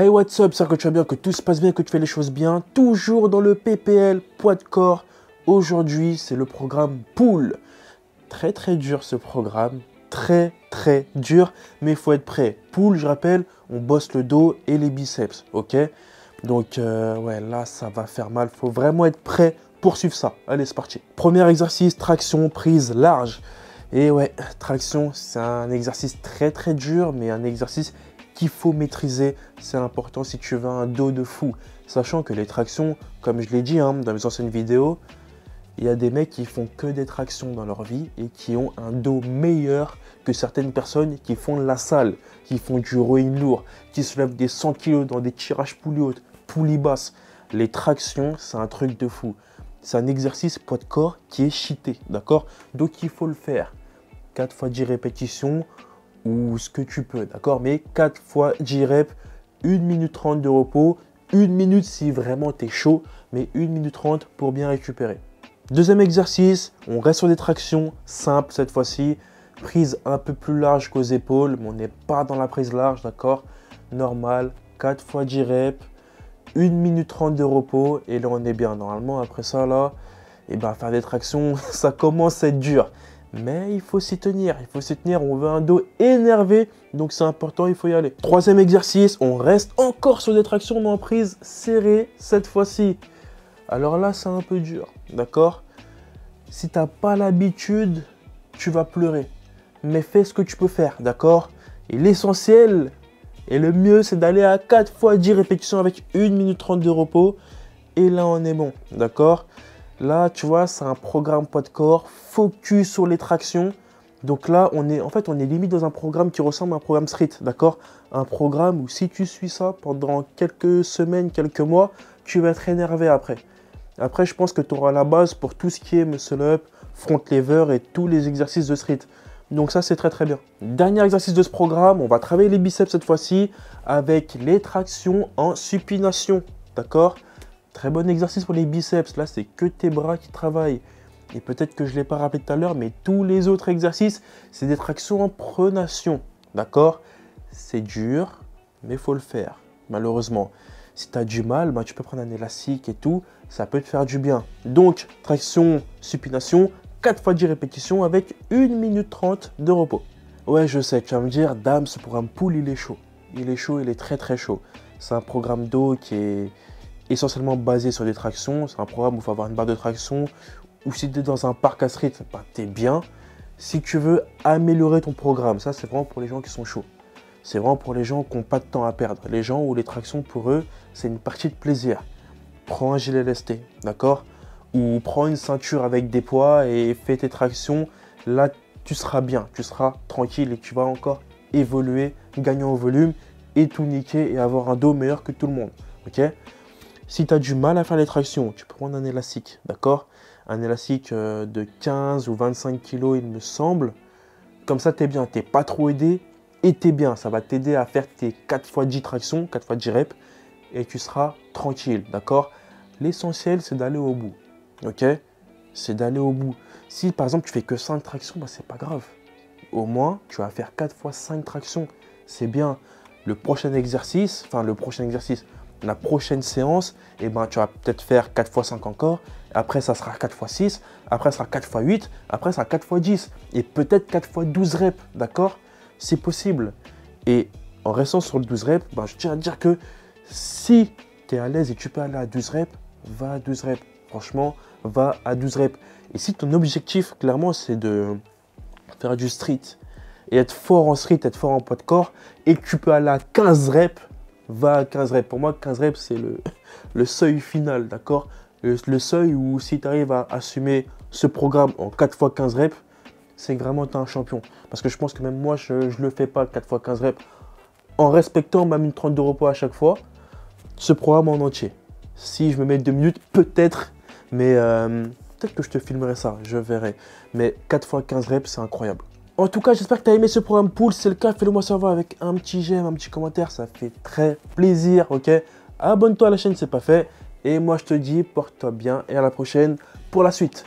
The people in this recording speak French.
Hey, what's up? J'espère que bien, que tout se passe bien, que tu fais les choses bien. Toujours dans le PPL, poids de corps. Aujourd'hui, c'est le programme Pool. Très très dur ce programme. Très très dur, mais il faut être prêt. Pool, je rappelle, on bosse le dos et les biceps, ok? Donc, euh, ouais, là, ça va faire mal. faut vraiment être prêt pour suivre ça. Allez, c'est parti. Premier exercice, traction, prise large. Et ouais, traction, c'est un exercice très très dur, mais un exercice qu'il faut maîtriser. C'est important si tu veux un dos de fou. Sachant que les tractions, comme je l'ai dit hein, dans mes anciennes vidéos, il y a des mecs qui font que des tractions dans leur vie et qui ont un dos meilleur que certaines personnes qui font la salle, qui font du rowing lourd, qui se lèvent des 100 kg dans des tirages poulies hautes, poulies basses. Les tractions, c'est un truc de fou. C'est un exercice poids de corps qui est cheaté, d'accord? Donc il faut le faire. 4 fois 10 répétitions ou ce que tu peux, d'accord? Mais 4 fois 10 reps, 1 minute 30 de repos, 1 minute si vraiment tu es chaud, mais 1 minute 30 pour bien récupérer. Deuxième exercice, on reste sur des tractions simples cette fois-ci. Prise un peu plus large qu'aux épaules, mais on n'est pas dans la prise large, d'accord? Normal, 4 fois 10 reps, 1 minute 30 de repos, et là on est bien. Normalement, après ça, là, et eh ben, faire des tractions, ça commence à être dur. Mais il faut s'y tenir, il faut s'y tenir. On veut un dos énervé, donc c'est important, il faut y aller. Troisième exercice, on reste encore sur des tractions en prise serrée cette fois-ci. Alors là, c'est un peu dur, d'accord? Si tu n'as pas l'habitude, tu vas pleurer. Mais fais ce que tu peux faire, d'accord? Et l'essentiel et le mieux, c'est d'aller à 4 fois 10 répétitions avec 1 minute 30 de repos. Et là, on est bon, d'accord? Là, tu vois, c'est un programme poids de corps, focus sur les tractions. Donc là, on est, en fait, on est limite dans un programme qui ressemble à un programme street, d'accord? Un programme où si tu suis ça pendant quelques semaines, quelques mois, tu vas être énervé après. Après, je pense que tu auras la base pour tout ce qui est muscle up, front lever et tous les exercices de street. Donc ça, c'est très très bien. Dernier exercice de ce programme, on va travailler les biceps cette fois-ci avec les tractions en supination. D'accord? Très bon exercice pour les biceps. Là, c'est que tes bras qui travaillent. Et peut-être que je ne l'ai pas rappelé tout à l'heure, mais tous les autres exercices, c'est des tractions en pronation. D'accord? C'est dur, mais faut le faire, malheureusement. Si tu du mal, bah, tu peux prendre un élastique et tout, ça peut te faire du bien. Donc, traction, supination, 4 fois 10 répétitions avec 1 minute 30 de repos. Ouais, je sais, tu vas me dire, dame, ce programme pool, il est chaud. Il est chaud, il est très très chaud. C'est un programme d'eau qui est essentiellement basé sur des tractions. C'est un programme où il faut avoir une barre de traction. Ou si tu es dans un parc à street, bah, tu bien. Si tu veux améliorer ton programme, ça c'est vraiment pour les gens qui sont chauds. C'est vraiment pour les gens qui n'ont pas de temps à perdre. Les gens où les tractions, pour eux, c'est une partie de plaisir. Prends un gilet lesté, d'accord? Ou prends une ceinture avec des poids et fais tes tractions. Là, tu seras bien, tu seras tranquille et tu vas encore évoluer, gagner en volume et tout niquer et avoir un dos meilleur que tout le monde. Ok? Si tu as du mal à faire les tractions, tu peux prendre un élastique, d'accord? Un élastique euh, de 15 ou 25 kg, il me semble. Comme ça, tu es bien, tu pas trop aidé et t'es bien. Ça va t'aider à faire tes 4 fois 10 tractions, 4 fois 10 reps et tu seras tranquille, d'accord? L'essentiel, c'est d'aller au bout, ok? C'est d'aller au bout. Si par exemple tu fais que 5 tractions, bah, c'est pas grave. Au moins, tu vas faire 4 fois 5 tractions. C'est bien. Le prochain exercice, enfin le prochain exercice, la prochaine séance, eh ben, tu vas peut-être faire 4 fois 5 encore. Après, ça sera 4 fois 6. Après, ça sera 4 fois 8. Après, ça sera 4 fois 10. Et peut-être 4 fois 12 reps, d'accord? C'est possible. Et en restant sur le 12 reps, ben, je tiens à dire que si tu es à l'aise et tu peux aller à 12 reps, va à 12 reps. Franchement, va à 12 reps. Et si ton objectif, clairement, c'est de faire du street et être fort en street, être fort en poids de corps, et que tu peux aller à 15 reps, va à 15 reps. Pour moi, 15 reps, c'est le, le seuil final, d'accord? Le, seuil où si tu arrives à assumer ce programme en 4 fois 15 reps, c'est vraiment un champion. Parce que je pense que même moi, je ne le fais pas 4 x 15 reps en respectant ma minute 30 de repos à chaque fois. Ce programme en entier. Si je me mets 2 minutes, peut-être, mais euh, peut-être que je te filmerai ça, je verrai. Mais 4 x 15 reps, c'est incroyable. En tout cas, j'espère que tu as aimé ce programme pool. Si c'est le cas, fais-le moi savoir avec un petit j'aime, un petit commentaire. Ça fait très plaisir, ok? Abonne-toi à la chaîne si ce n'est pas fait. Et moi, je te dis, porte-toi bien et à la prochaine pour la suite.